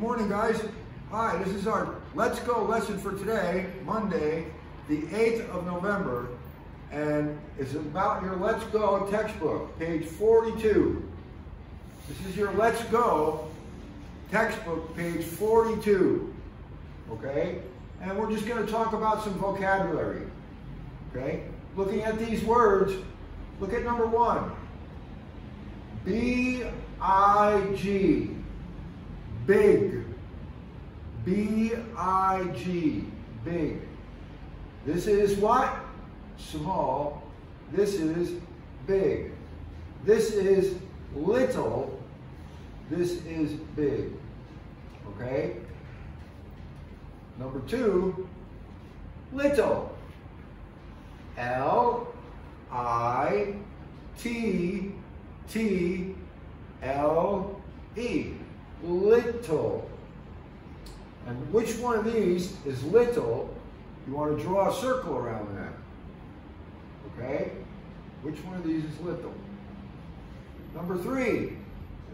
morning, guys. Hi, this is our Let's Go lesson for today, Monday, the 8th of November, and it's about your Let's Go textbook, page 42. This is your Let's Go textbook, page 42, okay? And we're just gonna talk about some vocabulary, okay? Looking at these words, look at number one. B-I-G, big. B-I-G, big. This is what? Small. This is big. This is little. This is big. Okay? Number two, little. L I T T L E. Little. And which one of these is little? You want to draw a circle around that. Okay? Which one of these is little? Number three,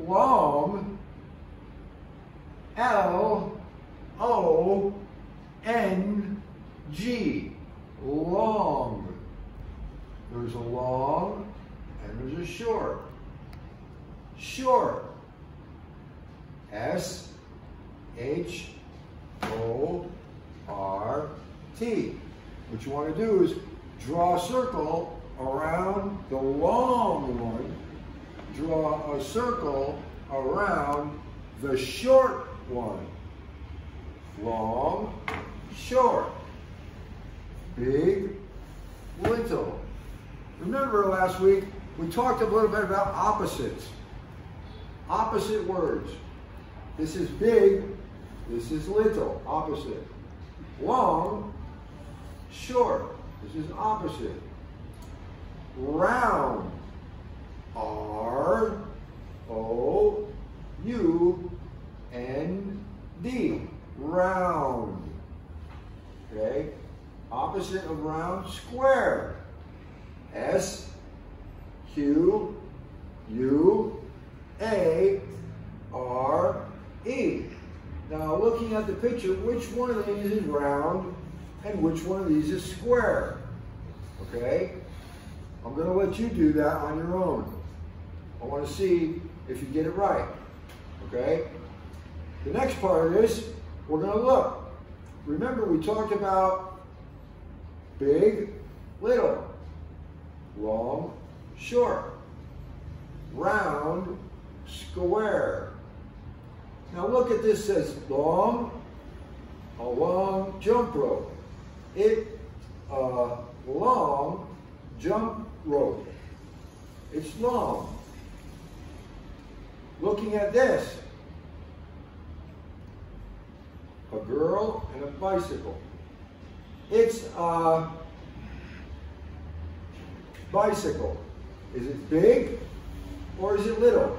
long. L O N G. Long. There's a long and there's a short. Short. S H O R T. What you want to do is draw a circle around the long one, draw a circle around the short one. Long, short, big, little. Remember last week, we talked a little bit about opposites. Opposite words. This is big, this is little, opposite. Long, short, this is opposite. Round, R, O, U, N, D, round. Okay, opposite of round, square. S, Q, U, A, R, E. Now looking at the picture, which one of these is round and which one of these is square? Okay? I'm going to let you do that on your own. I want to see if you get it right. Okay? The next part this, we're going to look. Remember we talked about big, little, long, short, round, square, now look at this says long, a long jump rope. It, a long jump rope. It's long. Looking at this, a girl and a bicycle. It's a bicycle. Is it big or is it little?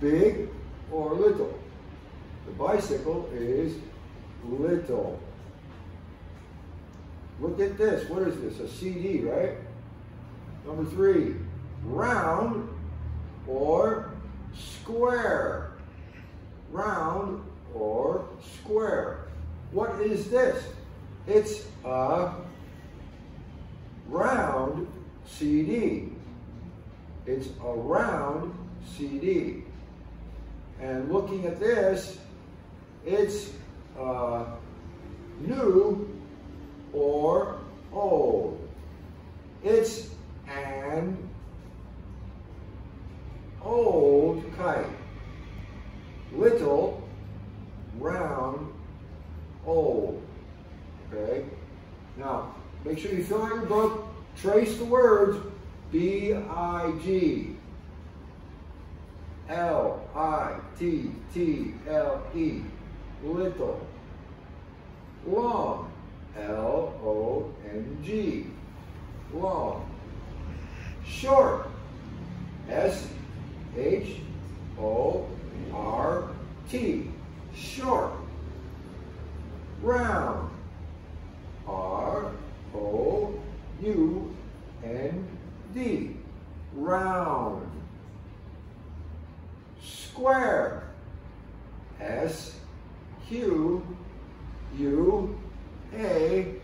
big or little. The bicycle is little. Look at this. What is this? A CD, right? Number three, round or square. Round or square. What is this? It's a round CD. It's a round CD. And looking at this, it's uh, new or old. It's an old kite. Little, round, old. Okay? Now, make sure you fill out your book, trace the words B-I-G. L I T T L E, little. Long, L O N G, long. Short, S H O R T, short. Round, R O U N D, round square. S Q U A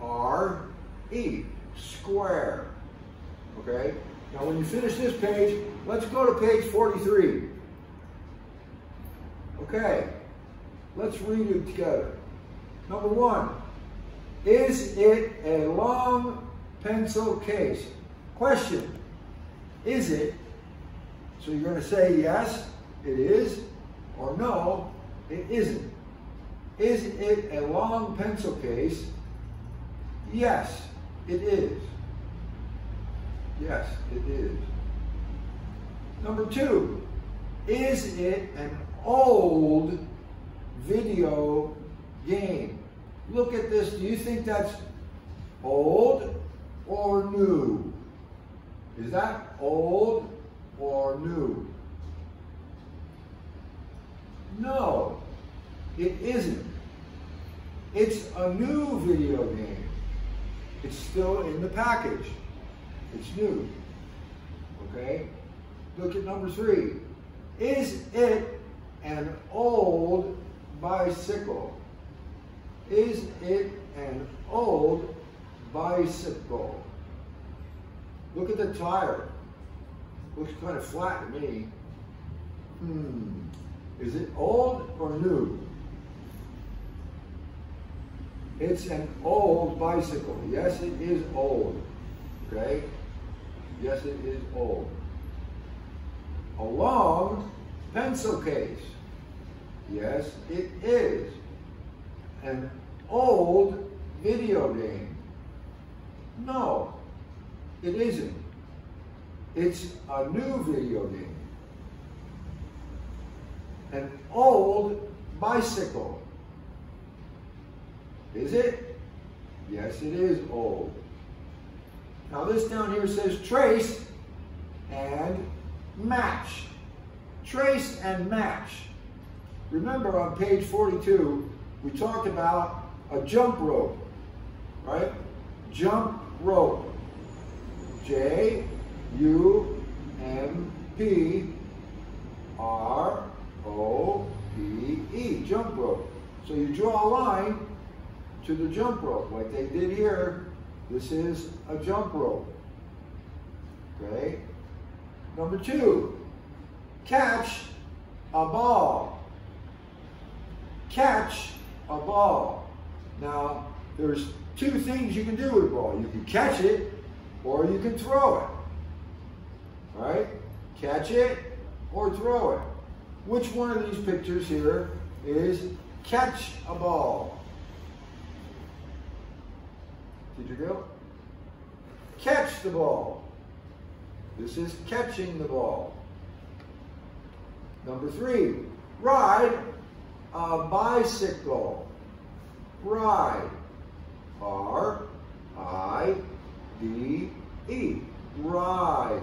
R E. Square. Okay? Now when you finish this page, let's go to page 43. Okay, let's read it together. Number one, is it a long pencil case? Question, is it? So you're going to say yes, it is, or no, it isn't. Is it a long pencil case? Yes, it is. Yes, it is. Number two, is it an old video game? Look at this. Do you think that's old or new? Is that old or new? No, it isn't. It's a new video game. It's still in the package. It's new. Okay? Look at number three. Is it an old bicycle? Is it an old bicycle? Look at the tire. Looks kind of flat to me. Hmm. Is it old or new? It's an old bicycle. Yes, it is old. Okay? Yes, it is old. A long pencil case. Yes, it is. An old video game. No, it isn't. It's a new video game. An old bicycle. Is it? Yes, it is old. Now this down here says trace and match. Trace and match. Remember on page 42, we talked about a jump rope, right? Jump rope. J U M P R O P E, jump rope. So you draw a line to the jump rope like they did here this is a jump rope. Okay? Number two, catch a ball. Catch a ball. Now, there's two things you can do with a ball. You can catch it or you can throw it. Right? Catch it or throw it. Which one of these pictures here is catch a ball? Go? Catch the ball. This is catching the ball. Number three, ride a bicycle. Ride. R I D E. Ride.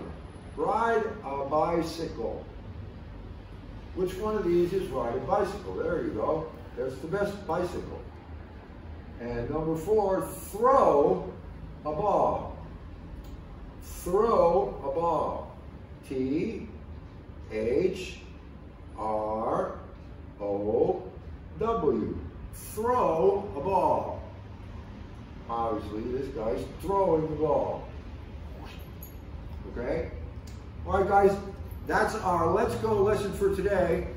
Ride a bicycle. Which one of these is ride a bicycle? There you go. That's the best bicycle. And number four, throw a ball. Throw a ball. T H R O W. Throw a ball. Obviously, this guy's throwing the ball. Okay? All right, guys, that's our Let's Go lesson for today.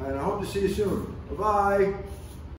And I hope to see you soon. Bye-bye.